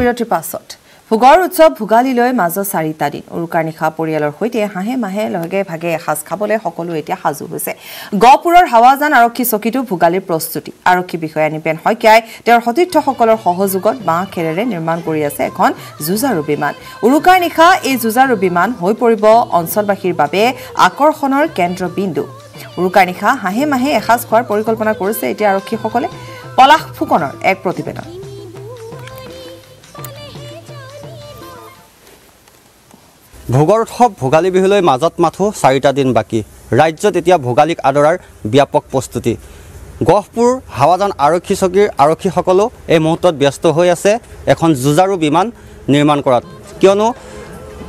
বিৰতিৰ পাছত ভোগৰ উৎসৱ ভোগালীলৈ মাজত চাৰিটা দিন। উৰুকাৰ নিশা পৰিয়ালৰ সৈতে হাঁহে মাহে লগে ভাগে এসাঁজ খাবলৈ সকলো এতিয়া সাজু হৈছে। গহপুৰৰ হাৱাজান আৰক্ষী চকীতো ভোগালীৰ প্ৰস্তুতি। আৰক্ষী বিষয়া নিপেন শইকীয়াই তেওঁৰ সতীৰ্থসকলৰ সহযোগত বাঁহ খেৰেৰে নিৰ্মাণ কৰি আছে এখন যুঁজাৰু বিমান। উৰুকাৰ নিশা এই যুঁজাৰু বিমান হৈ পৰিব অঞ্চলবাসীৰ বাবে আকৰ্ষণৰ কেন্দ্ৰবিন্দু। উৰুকাৰ নিশা হাঁহে মাহে এসাঁজ খোৱাৰ পৰিকল্পনা কৰিছে এতিয়া আৰক্ষীসকলে। পলাশ ফুকনৰ এক প্ৰতিবেদন। ভোগৰ উৎসৱ ভোগালী বিহুলৈ মাজত মাথো চাৰিটা দিন বাকী। ৰাজ্যত এতিয়া ভোগালীক আদৰাৰ ব্যাপক প্ৰস্তুতি। গহপুৰ হাৱাজান আৰক্ষী চকীৰ আৰক্ষীসকলো এই মুহূৰ্তত ব্যস্ত হৈ আছে। এখন যুঁজাৰু বিমান নিৰ্মাণ কৰাত। কিয়নো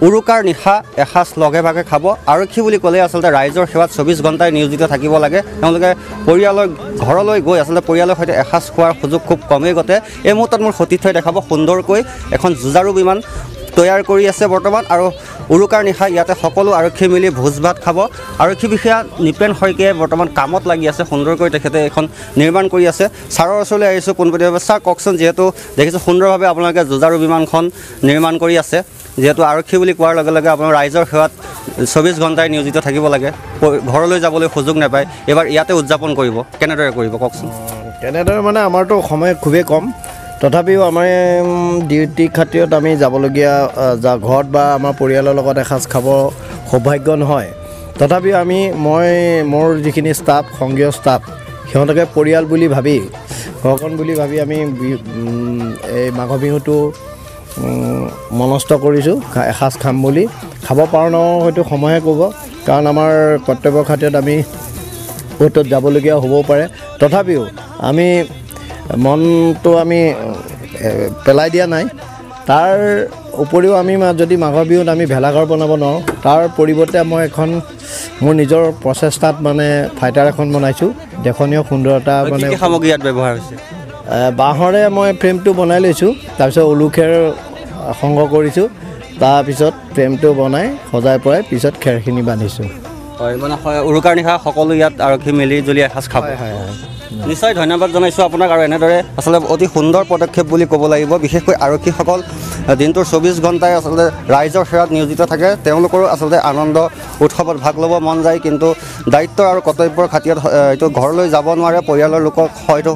উৰুকাৰ নিশা এসাঁজ লগে ভাগে খাব। আৰক্ষী বুলি ক'লে আচলতে ৰাইজৰ সেৱাত চৌবিছ ঘণ্টাই নিয়োজিত থাকিব লাগে। তেওঁলোকে পৰিয়ালৰ ঘৰলৈ গৈ আচলতে পৰিয়ালৰ সৈতে এসাঁজ খোৱাৰ সুযোগ খুব কমেই ঘটে। এই মুহূৰ্তত মোৰ সতীৰ্থই দেখাব সুন্দৰকৈ এখন যুঁজাৰু বিমান তৈয়াৰ কৰি আছে বৰ্তমান আৰু উৰুকাৰ নিশা ইয়াতে সকলো আৰক্ষী মিলি ভোজ ভাত খাব। আৰক্ষী বিষয়া নিপেন শইকীয়াই বৰ্তমান কামত লাগি আছে সুন্দৰকৈ তেখেতে এখন নিৰ্মাণ কৰি আছে। ছাৰৰ ওচৰলৈ আহিছোঁ পোনপটীয়াভাৱে ছাৰ কওকচোন যিহেতু দেখিছোঁ সুন্দৰভাৱে আপোনালোকে যুঁজাৰু বিমানখন নিৰ্মাণ কৰি আছে। যিহেতু আৰক্ষী বুলি কোৱাৰ লগে লগে আপোনাৰ ৰাইজৰ সেৱাত চৌবিছ ঘণ্টাই নিয়োজিত থাকিব লাগে। ঘৰলৈ যাবলৈ সুযোগ নাপায়। এইবাৰ ইয়াতে উদযাপন কৰিব। কেনেদৰে কৰিব কওকচোন? তেনেদৰে মানে আমাৰতো সময় খুবেই কম। তথাপিও আমাৰ ডিউটি খাতিৰত আমি যাবলগীয়া যা ঘৰত বা আমাৰ পৰিয়ালৰ লগত এসাঁজ খাব সৌভাগ্য নহয়। তথাপিও আমি মই মোৰ যিখিনি ষ্টাফ সংঘীয় ষ্টাফ সিহঁতকে পৰিয়াল বুলি ভাবি ঘৰখন বুলি ভাবি আমি এই মাঘৰ বিহুটো মনস্থ কৰিছোঁ এসাঁজ খাম বুলি। খাব পাৰোঁ ন হয়তো সময়ে ক'ব কাৰণ আমাৰ কৰ্তব্য খাতিৰত আমি ক'তত যাবলগীয়া হ'বও পাৰে। তথাপিও আমি মনটো আমি পেলাই দিয়া নাই। তাৰ উপৰিও আমি যদি মাঘৰ বিহুত আমি ভেলাঘৰ বনাব নোৱাৰোঁ তাৰ পৰিৱৰ্তে মই এখন মোৰ নিজৰ প্ৰচেষ্টাত মানে ফাইটাৰ এখন বনাইছোঁ। দেখনীয় সুন্দৰতা মানে সামগ্ৰী ইয়াত ব্যৱহাৰ হৈছে? বাঁহৰে মই ফ্ৰেমটো বনাই লৈছোঁ তাৰপিছত উলুখেৰ সংগ্ৰহ কৰিছোঁ তাৰপিছত ফ্ৰেমটো বনাই সজাই পৰাই পিছত খেৰখিনি বান্ধিছোঁ। হয় মানে উৰুকাৰ নিশা সকলো ইয়াত আৰক্ষী মিলি জুলি এসাঁজ খাব। হয় হয় হয়। নিশ্চয় ধন্যবাদ জনাইছোঁ আপোনাক আৰু এনেদৰে আচলতে অতি সুন্দৰ পদক্ষেপ বুলি ক'ব লাগিব। বিশেষকৈ আৰক্ষীসকল দিনটোৰ চৌবিছ ঘণ্টাই আচলতে ৰাইজৰ সেৱাত নিয়োজিত থাকে। তেওঁলোকৰো আচলতে আনন্দ উৎসৱত ভাগ ল'ব মন যায় কিন্তু দায়িত্ব আৰু কৰ্তব্যৰ খাতিৰত এইটো ঘৰলৈ যাব নোৱাৰে পৰিয়ালৰ লোকক হয়তো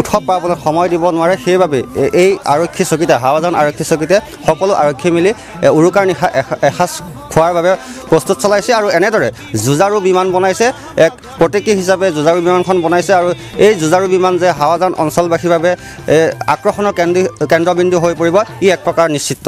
উৎসৱ পাবলৈ সময় দিব নোৱাৰে। সেইবাবে এই আৰক্ষী চকীতে হাৱাজান আৰক্ষী চকীতে সকলো আৰক্ষী মিলি উৰুকাৰ নিশা এসাঁজ খোৱাৰ বাবে প্ৰস্তুত চলাইছে আৰু এনেদৰে যুঁজাৰু বিমান বনাইছে এক প্ৰতীকী হিচাপে যুঁজাৰু বিমানখন বনাইছে আৰু এই যুঁজাৰু বিমান যে হাৱাজান অঞ্চলবাসীৰ বাবে আক্ৰষণৰ কেন্দ্ৰ কেন্দ্ৰবিন্দু হৈ পৰিব ই এক প্ৰকাৰ নিশ্চিত।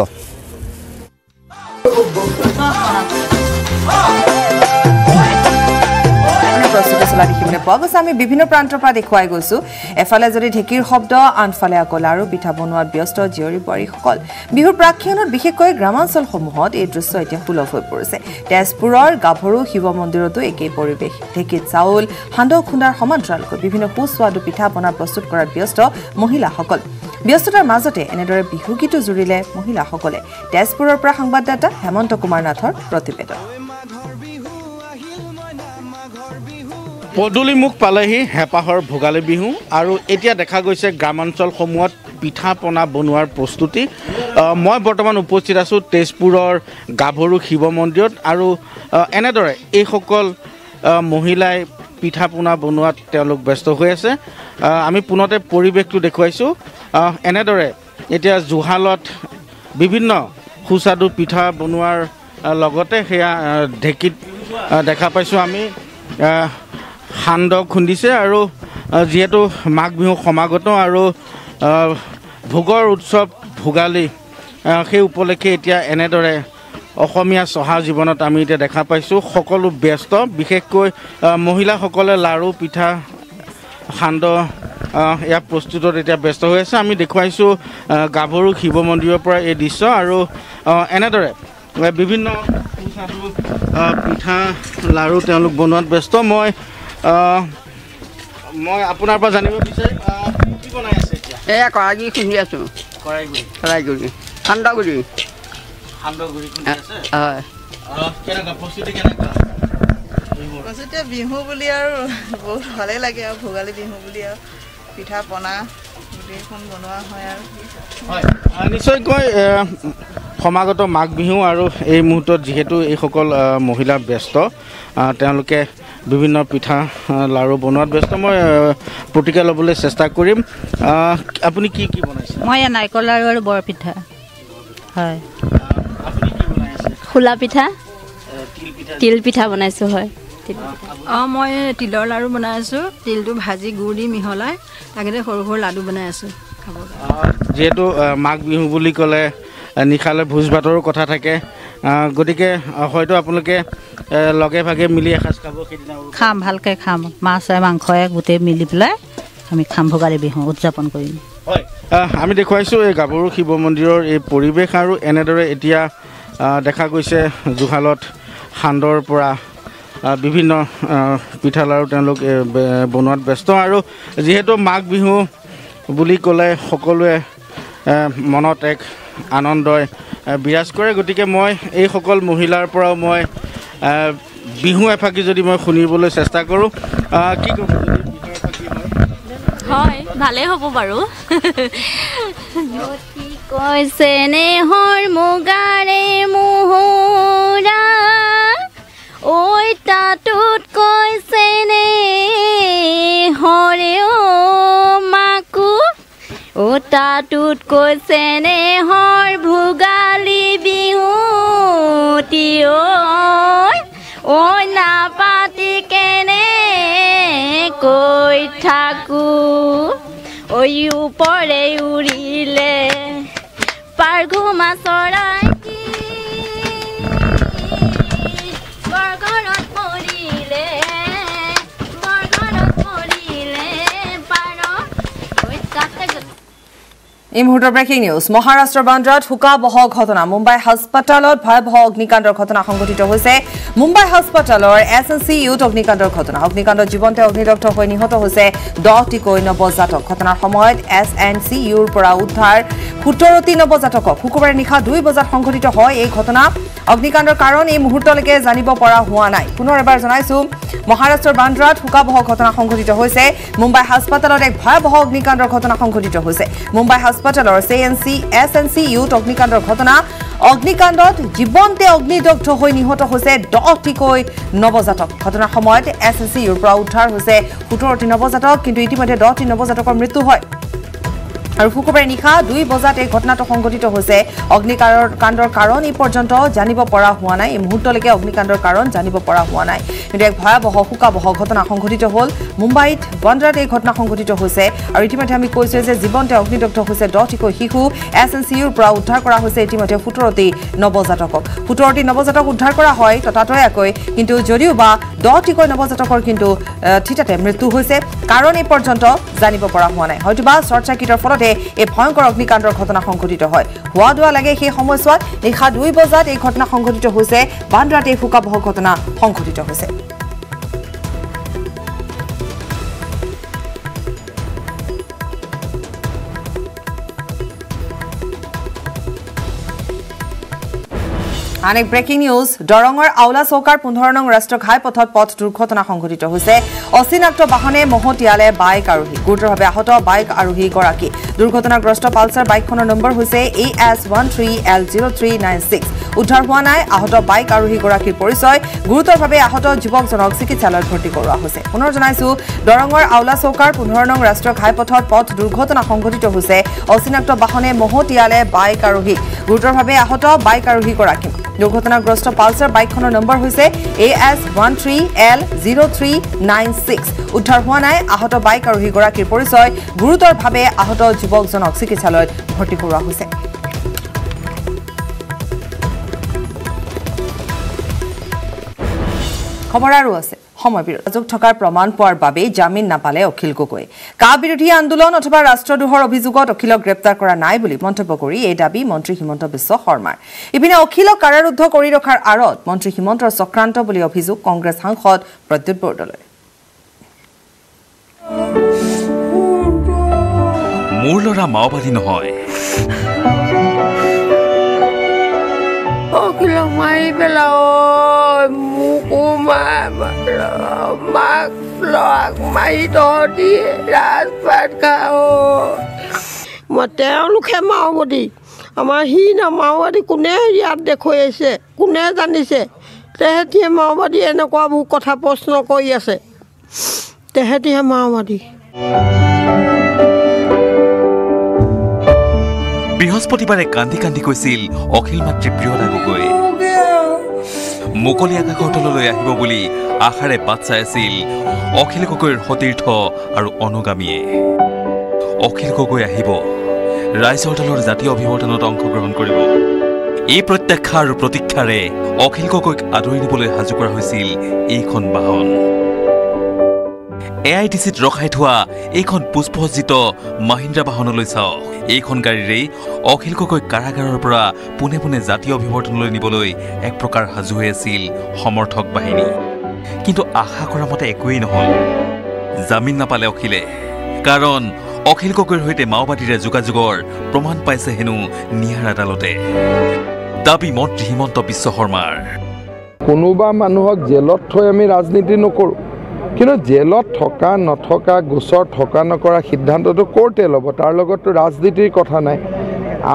প্ৰস্তুতি চলা দেখিবলৈ পোৱা গৈছে। আমি বিভিন্ন প্ৰান্তৰ পৰা দেখুৱাই গৈছো। এফালে যদি ঢেঁকীৰ শব্দ আনফালে আকৌ লাৰু পিঠা বনোৱাত ব্যস্ত জীয়ৰী বোৱাৰীসকল। বিহুৰ প্ৰাক্ষণত বিশেষকৈ গ্ৰামাঞ্চলসমূহত এই দৃশ্য এতিয়া সুলভ হৈ পৰিছে। তেজপুৰৰ গাভৰু শিৱ মন্দিৰতো একেই পৰিৱেশ। ঢেঁকীত চাউল সান্দহ খুন্দাৰ সমান্তৰালকৈ বিভিন্ন সুস্বাদু পিঠা পনা প্ৰস্তুত কৰাত ব্যস্ত মহিলাসকল। ব্যস্ততাৰ মাজতে এনেদৰে বিহু গীতো জুৰিলে মহিলাসকলে। তেজপুৰৰ পৰা সংবাদদাতা হেমন্ত কুমাৰ নাথৰ প্ৰতিবেদন। পদূলিমুখ পালেহি হেঁপাহৰ ভোগালী বিহু আৰু এতিয়া দেখা গৈছে গ্ৰামাঞ্চলসমূহত পিঠা পনা বনোৱাৰ প্ৰস্তুতি। মই বৰ্তমান উপস্থিত আছোঁ তেজপুৰৰ গাভৰু শিৱ মন্দিৰত আৰু এনেদৰে এইসকল মহিলাই পিঠা পনা বনোৱাত তেওঁলোক ব্যস্ত হৈ আছে। আমি পোনতে পৰিৱেশটো দেখুৱাইছোঁ। এনেদৰে এতিয়া জুহালত বিভিন্ন সুস্বাদু পিঠা বনোৱাৰ লগতে সেয়া ঢেঁকীত দেখা পাইছোঁ আমি। সান্দহ খুন্দিছে আৰু যিহেতু মাঘ বিহু সমাগত আৰু ভোগৰ উৎসৱ ভোগালী সেই উপলক্ষে এতিয়া এনেদৰে অসমীয়া চহা জীৱনত আমি এতিয়া দেখা পাইছোঁ সকলো ব্যস্ত বিশেষকৈ মহিলাসকলে লাড়ু পিঠা সান্দহ ইয়াৰ প্ৰস্তুতত এতিয়া ব্যস্ত হৈ আছে। আমি দেখুৱাইছোঁ গাভৰু শিৱ মন্দিৰৰ পৰা এই দৃশ্য আৰু এনেদৰে বিভিন্ন পিঠা লাড়ু তেওঁলোক বনোৱাত ব্যস্ত। মই মই আপোনাৰ পৰা জানিব বিচাৰিম কি বনাই আছে এতিয়া? এয়া কৰাগুৰি খুন্দি আছোঁ। কৰাইগুৰি কৰাইগুৰি সান্দহগুৰি সান্দহগুৰি খুন্দি আছে? হয়। কেনেকুৱা প্ৰস্তুতি কেনেকুৱা? প্ৰস্তুতি বিহু বুলি আৰু বহুত ভালেই লাগে আৰু ভোগালী বিহু বুলি আৰু পিঠা পনা গোটেইখন বনোৱা হয় আৰু। হয় নিশ্চয়কৈ সমাগত মাঘ বিহু আৰু এই মুহূৰ্তত যিহেতু এইসকল মহিলা ব্যস্ত তেওঁলোকে বিভিন্ন পিঠা লাড়ু বনোৱাত ব্যস্ত। মই আহ, প্ৰতিক্ৰিয়া ল'বলৈ চেষ্টা কৰিম। আপুনি কি কি বনাইছে? মই নাৰিকল লাৰু আৰু বৰপিঠা হয়। খোলা পিঠা? তিল পিঠা তিল পিঠা বনাইছোঁ হয়। অঁ মই তিলৰ লাড়ু বনাই আছোঁ। তিলটো ভাজি গুড় দি মিহলাই তাকে সৰু সৰু লাডু বনাই আছোঁ যিহেতু মাঘ বিহু বুলি ক'লে নিশালৈ ভোজ ভাতৰো কথা থাকে। গতিকে হয়তো আপোনালোকে লগে ভাগে মিলি এসাঁজ খাব সেইদিনা। খাম ভালকৈ খাম। মাছে মাংসই গোটেই মিলি পেলাই আমি খাম ভোগালী বিহু উদযাপন কৰিম। হয়। আমি দেখুৱাইছোঁ এই গাভৰু শিৱ মন্দিৰৰ এই পৰিৱেশ আৰু এনেদৰে এতিয়া দেখা গৈছে জুহালত সান্দৰ পৰা বিভিন্ন পিঠা লাড়ু তেওঁলোক বনোৱাত ব্যস্ত। আৰু যিহেতু মাঘ বিহু বুলি ক'লে সকলোৱে মনত এক আনন্দই বিৰাজ কৰে। গতিকে মই এইসকল মহিলাৰ পৰাও মই বিহু এফাকি যদি মই শুনিবলৈ চেষ্টা কৰোঁ। কি ক'ব হয় ভালেই হ'ব বাৰু। কৈছে নেহৰ মুগাৰে মোহৰা ঐ তাতোত কৈছে নে হৰে অ' মাকো তাতোত কৈছে নে হৰ ভোগালী বিহু ঐ ঐ নাপাতি কেনে কৈ থাকো। ঐ ওপৰে উৰিলে পাৰঘুমা চৰাই এই মুহূৰ্তৰ ব্ৰেকিং নিউজ মহাৰাষ্ট্ৰৰ বান্দ্ৰাত শোকাবহ ঘটনা। মুম্বাই হাস্পতালত ভয়াৱহ অগ্নিকাণ্ডৰ ঘটনা সংঘটিত হৈছে। মুম্বাই হাস্পতালৰ এছ এন চি ইউত অগ্নিকাণ্ডৰ ঘটনা। অগ্নিকাণ্ডত জীৱন্তে অগ্নিদগ্ধ হৈ নিহত হৈছে দহটিকৈ নৱজাতক। ঘটনাৰ সময়ত এছ এন চি ইউৰ পৰা উদ্ধাৰ সোতৰটি নৱজাতকক। শুকুৰবাৰে নিশা দুই বজাত সংঘটিত হয় এই ঘটনা। অগ্নিকাণ্ডৰ কাৰণ এই মুহূৰ্তলৈকে জানিব পৰা হোৱা নাই। পুনৰ এবাৰ জনাইছো মহাৰাষ্ট্ৰৰ বান্দ্ৰাত শোকাবহ ঘটনা সংঘটিত হৈছে। মুম্বাই হাস্পতালত এক ভয়াৱহ অগ্নিকাণ্ডৰ ঘটনা সংঘটিত হৈছে। মুম্বাই হাস্পতালৰ C N C S N C ইউত অগ্নিকাণ্ডৰ ঘটনা। অগ্নিকাণ্ডত জীৱন্তে অগ্নিদগ্ধ হৈ নিহত হৈছে দহটিকৈ নৱজাতক। ঘটনাৰ সময়ত এছ এন চি ইউৰ পৰা উদ্ধাৰ হৈছে সোতৰটি নৱজাতক কিন্তু ইতিমধ্যে দহটি নৱজাতকৰ মৃত্যু হয়। আৰু শুকুৰবাৰে নিশা দুই বজাত এই ঘটনাটো সংঘটিত হৈছে। অগ্নিকাণ্ডৰ কাণ্ডৰ কাৰণ এই পৰ্যন্ত জানিব পৰা হোৱা নাই। এই মুহূৰ্তলৈকে অগ্নিকাণ্ডৰ কাৰণ জানিব পৰা হোৱা নাই। কিন্তু এক ভয়াৱহ শোকাবহ ঘটনা সংঘটিত হ'ল। মুম্বাইত বন্দ্ৰাত এই ঘটনা সংঘটিত হৈছে। আৰু ইতিমধ্যে আমি কৈছোৱে যে জীৱন্তে অগ্নিদগ্ধ হৈছে দহটিকৈ শিশু। এছ এন চি ইউৰ পৰা উদ্ধাৰ কৰা হৈছে ইতিমধ্যে সোতৰটি নৱজাতকক। সোতৰটি নৱজাতক উদ্ধাৰ কৰা হয় ততাতৈয়াকৈ কিন্তু যদিও বা দহটিকৈ নৱজাতকৰ কিন্তু থিতাতে মৃত্যু হৈছে। কাৰণ এই পৰ্যন্ত জানিব পৰা হোৱা নাই। হয়তোবা শ্বৰ্ট চাৰ্কিটৰ ফলতে এই ভয়ংকৰ অগ্নিকাণ্ডৰ ঘটনা সংঘটিত হয়। হোৱা দোৱা লাগে সেই সময়ছোৱাত নিশা দুই বজাত এই ঘটনা সংঘটিত হৈছে। বান্দ্ৰাত এই শোকাবহ ঘটনা সংঘটিত হৈছে। আন এক ব্ৰেকিং নিউজ দৰঙৰ আউলা চৌকাৰ পোন্ধৰ নং ৰাষ্ট্ৰীয় ঘাইপথত পথ দুৰ্ঘটনা সংঘটিত হৈছে। অচিনাক্ত বাহনে মহতিয়ালে বাইক আৰোহী। গুৰুতৰভাৱে আহত বাইক আৰোহীগৰাকী। দুৰ্ঘটনাগ্ৰস্ত পালচাৰ বাইকখনৰ নম্বৰ হৈছে A S one three L zero' three nine six উদ্ধাৰ হোৱা নাই আহত বাইক আৰোহীগৰাকীৰ পৰিচয়। গুৰুতৰভাৱে আহত যুৱকজনক চিকিৎসালয়ত ভৰ্তি কৰোৱা হৈছে। পুনৰ জনাইছো দৰঙৰ আউলা চৌকাৰ পোন্ধৰ নং ৰাষ্ট্ৰীয় ঘাইপথত পথ দুৰ্ঘটনা সংঘটিত হৈছে। অচিনাক্ত বাহনে মহতিয়ালে বাইক আৰোহী। গুৰুতৰভাৱে আহত বাইক আৰোহীগৰাকী। দুৰ্ঘটনাগ্ৰস্ত পালচাৰ বাইকখনৰ নম্বৰ হৈছে A S one three L zero' three nine six উদ্ধাৰ হোৱা নাই আহত বাইক আৰোহীগৰাকীৰ পৰিচয় গুৰুতৰভাৱে আহত যুৱকজনক চিকিৎসালয়ত ভৰ্তি কৰোৱা হৈছে। খবৰ আৰু আছে। সময় বিৰোধ যোগ থকাৰ প্ৰমাণ পোৱাৰ বাবেই জামিন নাপালে অখিল গগৈ। কা বিৰোধী আন্দোলন অথবা ৰাষ্ট্ৰদ্ৰোহৰ অভিযোগত অখিলক গ্ৰেপ্তাৰ কৰা নাই বুলি মন্তব্য কৰি এই দাবী মন্ত্ৰী হিমন্ত বিশ্ব শৰ্মাৰ। ইপিনে অখিলক কাৰাৰুদ্ধ কৰি ৰখাৰ আঁৰত মন্ত্ৰী হিমন্তৰ চক্ৰান্ত বুলি অভিযোগ কংগ্ৰেছ সাংসদ প্ৰদ্যুৎ বৰদলৈ। মোৰ ল'ৰা মাওবাদী নহয়। মাৰি পেলাও মোকো মাৰ মাক ল'ৰাক মাৰি তহঁতি ৰাজপাত তেওঁলোকে মাওবাদী আমাৰ সি না মাওবাদী কোনে ইয়াত দেখুৱাইছে কোনে জানিছে তেহেঁতিয়ে মাওবাদী এনেকুৱাবোৰ কথা প্ৰশ্ন কৰি আছে তেহেঁতিহে মাওবাদী বৃহস্পতিবাৰে কান্দি কান্দি কৈছিল অখিল মাতৃ প্ৰিয়তা গগৈ মুকলি আকাশৰ তললৈ আহিব বুলি আশাৰে বাট চাই আছিল অখিল গগৈৰ সতীৰ্থ আৰু অনুগামীয়ে। অখিল গগৈ আহিব। ৰাইজৰ দলৰ জাতীয় অভিৱৰ্তনত অংশগ্ৰহণ কৰিব। এই প্ৰত্যাশা আৰু প্ৰতীক্ষাৰে অখিল গগৈক আদৰি নিবলৈ সাজু কৰা হৈছিল এইখন বাহন। এ আই টি চিত ৰখাই থোৱা এইখন পুষ্পসজ্জিত মহিন্দ্ৰা বাহনলৈ চাওক। এইখন গাড়ীৰেই অখিল গগৈ কাৰাগাৰৰ পৰা পোনে পোনে জাতীয় অভিৱৰ্তনলৈ নিবলৈ এক প্ৰকাৰ সাজু হৈ আছিল সমৰ্থক বাহিনী। কিন্তু আশা কৰা মতে একোৱেই নহ'ল। জামিন নাপালে অখিলে। কাৰণ অখিল গগৈৰ সৈতে মাওবাদীৰে যোগাযোগৰ প্ৰমাণ পাইছে হেনো নিয়াৰ আদালতে। দাবী মন্ত্ৰী হিমন্ত বিশ্ব শৰ্মাৰ। কোনোবা মানুহক জেলত থৈ আমি ৰাজনীতি নকৰোঁ। কিন্তু জেলত থকা নথকা গোচৰ থকা নকৰা সিদ্ধান্তটো কোৰ্টে ল'ব। তাৰ লগততো ৰাজনীতিৰ কথা নাই।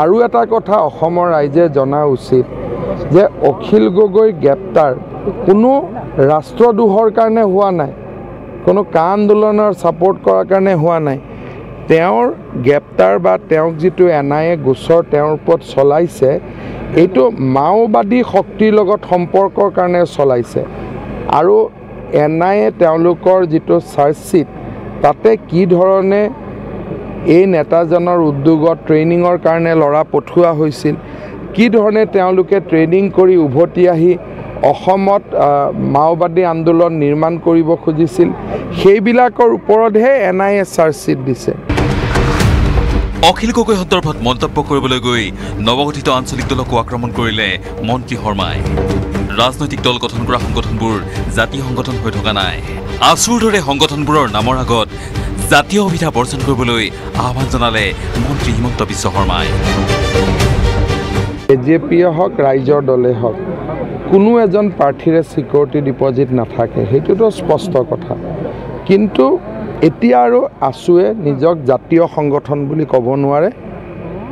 আৰু এটা কথা অসমৰ ৰাইজে জনা উচিত যে অখিল গগৈ গ্ৰেপ্তাৰ কোনো ৰাষ্ট্ৰদ্ৰোহৰ কাৰণে হোৱা নাই কোনো কা আন্দোলনৰ ছাপোৰ্ট কৰাৰ কাৰণে হোৱা নাই। তেওঁৰ গ্ৰেপ্তাৰ বা তেওঁক যিটো এন আই এ গোচৰ তেওঁৰ ওপৰত চলাইছে এইটো মাওবাদী শক্তিৰ লগত সম্পৰ্কৰ কাৰণে চলাইছে। আৰু এন আই এ তেওঁলোকৰ যিটো চাৰ্জশ্বীট তাতে কি ধৰণে এই নেতাজনৰ উদ্যোগত ট্ৰেইনিঙৰ কাৰণে ল'ৰা পঠোৱা হৈছিল কি ধৰণে তেওঁলোকে ট্ৰেইনিং কৰি উভতি আহি অসমত মাওবাদী আন্দোলন নিৰ্মাণ কৰিব খুজিছিল সেইবিলাকৰ ওপৰতহে এন আই এ চাৰ্জশ্বীট দিছে। অখিল গগৈ সন্দৰ্ভত মন্তব্য কৰিবলৈ গৈ নৱগঠিত আঞ্চলিক দলকো আক্ৰমণ কৰিলে মন্ত্ৰী শৰ্মাই। ৰাজনৈতিক দল গঠন কৰা সংগঠনবোৰ জাতীয় সংগঠন হৈ থকা নাই। আছুৰ দৰে সংগঠনবোৰৰ নামৰ আগত জাতীয় সুবিধা বৰ্জন কৰিবলৈ আহ্বান জনালে মন্ত্ৰী হিমন্ত বিশ্ব শৰ্মাই। এ জে পিয়ে হওক ৰাইজৰ দলে হওক কোনো এজন প্ৰাৰ্থীৰে ছিকিউৰিটি ডিপজিট নাথাকে সেইটোতো স্পষ্ট কথা। কিন্তু এতিয়া আৰু আছুৱে নিজক জাতীয় সংগঠন বুলি ক'ব নোৱাৰে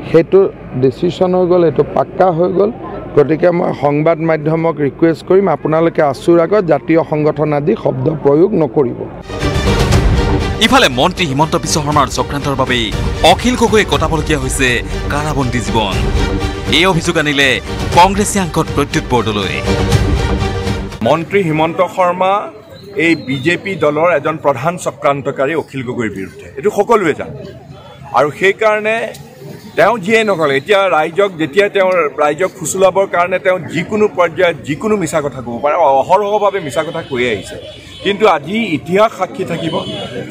সেইটো ডিচিশ্যন হৈ গ'ল এইটো পাক্কা হৈ গ'ল। গতিকে মই সংবাদ মাধ্যমক ৰিকুৱেষ্ট কৰিম আপোনালোকে আছুৰ আগত জাতীয় সংগঠন আদি শব্দ প্ৰয়োগ নকৰিব। ইফালে মন্ত্ৰী হিমন্ত বিশ্ব শৰ্মাৰ চক্ৰান্তৰ বাবেই অখিল গগৈয়ে কটাবলগীয়া হৈছে কাৰাবন্দী জীৱন। এই অভিযোগ আনিলে কংগ্ৰেছীয়াংকত প্ৰদ্যুৎ বৰদলৈ। মন্ত্ৰী হিমন্ত শৰ্মা এই বিজেপি দলৰ এজন প্ৰধান চক্ৰান্তকাৰী অখিল গগৈৰ বিৰুদ্ধে। এইটো সকলোৱে জানে। আৰু সেইকাৰণে তেওঁ যিয়ে নকলে এতিয়া ৰাইজক যেতিয়া তেওঁ ৰাইজক ফুচুলাবৰ কাৰণে তেওঁ যিকোনো পৰ্যায়ত যিকোনো মিছা কথা ক'ব পাৰে অহৰহভাৱে মিছা কথা কৈয়ে আহিছে। কিন্তু আজি ইতিহাস সাক্ষী থাকিব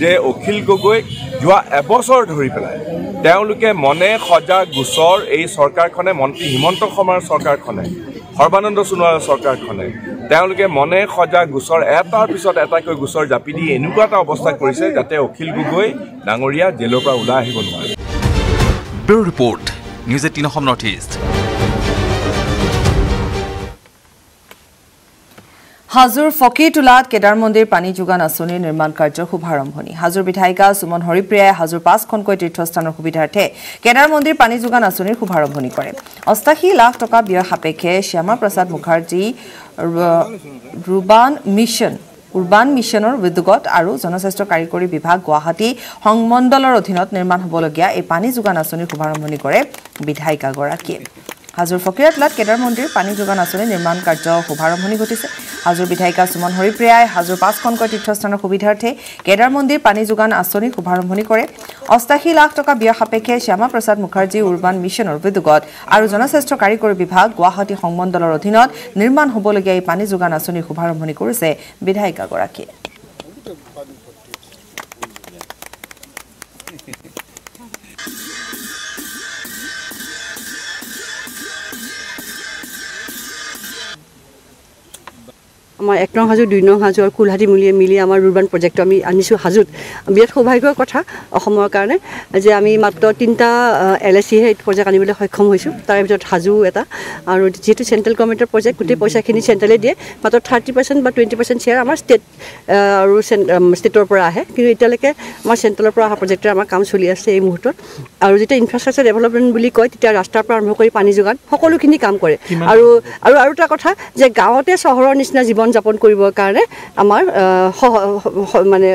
যে অখিল গগৈক যোৱা এবছৰ ধৰি পেলাই তেওঁলোকে মনে সজা গোচৰ এই চৰকাৰখনে মন্ত্ৰী হিমন্ত শৰ্মাৰ চৰকাৰখনে সৰ্বানন্দ সোণোৱালৰ চৰকাৰখনে তেওঁলোকে মনে সজা গোচৰ এটাৰ পিছত এটাকৈ গোচৰ জাপি দি এনেকুৱা এটা অৱস্থা কৰিছে যাতে অখিল গগৈ ডাঙৰীয়া জেলৰ পৰা ওলাই আহিব নোৱাৰে। Bureau report news eighteen Assam north east হাজোৰ ফকীৰটোলাত কেদাৰ মন্দিৰ পানী যোগান আঁচনিৰ নিৰ্মাণ কাৰ্যৰ শুভাৰম্ভণি হাজোৰ বিধায়িকা সুমন হৰিপ্ৰিয়াই হাজোৰ পাঁচখনকৈ তীৰ্থস্থানৰ সুবিধাৰ্থে কেদাৰ মন্দিৰ পানী যোগান আঁচনিৰ শুভাৰম্ভণি কৰে। অষ্টাশী লাখ টকা ব্যয় সাপেক্ষে Shyama Prasad Mukherjee rurban mission urban মিছনৰ উদ্যোগত আৰু জনস্বাস্থ্য কাৰিকৰী বিভাগ গুৱাহাটী সংমণ্ডলৰ অধীনত নিৰ্মাণ হ'বলগীয়া এই পানী যোগান আঁচনিৰ শুভাৰম্ভণি কৰে বিধায়িকাগৰাকীয়ে। হাজোৰ ফকীৰাতলাত কেদাৰ মন্দিৰ পানী যোগান আঁচনি নিৰ্মাণ কাৰ্য শুভাৰম্ভণি ঘটিছে। হাজোৰ বিধায়িকা সুমন হৰিপ্ৰিয়াই হাজোৰ পাঁচখনকৈ তীৰ্থস্থানৰ সুবিধাৰ্থে কেদাৰ মন্দিৰ পানী যোগান আঁচনি শুভাৰম্ভণি কৰে। অষ্টাশী লাখ টকা ব্যয় সাপেক্ষে শ্যামা প্ৰসাদ মুখাৰ্জী উৰ্বান মিছনৰ উদ্যোগত আৰু জনস্বাস্থ্য কাৰিকৰী বিভাগ গুৱাহাটী সংমণ্ডলৰ অধীনত নিৰ্মাণ হ'বলগীয়া এই পানী যোগান আঁচনিৰ শুভাৰম্ভণি কৰিছে বিধায়িকাগৰাকীয়ে। আমাৰ এক নং হাজো দুই নং হাজো আৰু কুলহাটী মিলি মিলি আমাৰ ৰুবান প্ৰজেক্টটো আমি আনিছোঁ হাজোত। বিৰাট সৌভাগ্যৰ কথা অসমৰ কাৰণে যে আমি মাত্ৰ তিনিটা এল এছ চিহে এইটো প্ৰজেক্ট আনিবলৈ সক্ষম হৈছোঁ। তাৰে ভিতৰত হাজো এটা। আৰু যিহেতু চেণ্ট্ৰেল গভৰ্ণমেণ্টৰ প্ৰজেক্ট গোটেই পইচাখিনি চেণ্ট্ৰেলে দিয়ে মাত্ৰ থাৰ্টি পাৰ্চেণ্ট বা টুৱেণ্টি পাৰ্চেণ্ট শ্বেয়াৰ আমাৰ ষ্টেট আৰু ষ্টেটৰ পৰা আহে। কিন্তু এতিয়ালৈকে আমাৰ চেণ্ট্ৰেলৰ পৰা অহা প্ৰজেক্টৰ আমাৰ কাম চলি আছে এই মুহূৰ্তত। আৰু যেতিয়া ইনফ্ৰাষ্ট্ৰাকচাৰ ডেভেলপমেণ্ট বুলি কয় তেতিয়া ৰাস্তাৰ পৰা আৰম্ভ কৰি পানী যোগান সকলোখিনি কাম কৰে। আৰু আৰু আৰু এটা কথা যে গাঁৱতে চহৰৰ নিচিনা জীৱন যাপন কৰিবৰ কাৰণে আমাৰ মানে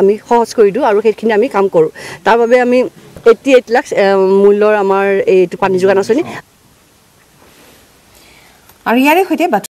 আমি সহজ কৰি দিওঁ আৰু সেইখিনি আমি কাম কৰোঁ। তাৰ বাবে আমি এইটি এইট লাখ মূল্যৰ আমাৰ এইটো পানী যোগান আঁচনি আৰু ইয়াৰে সৈতে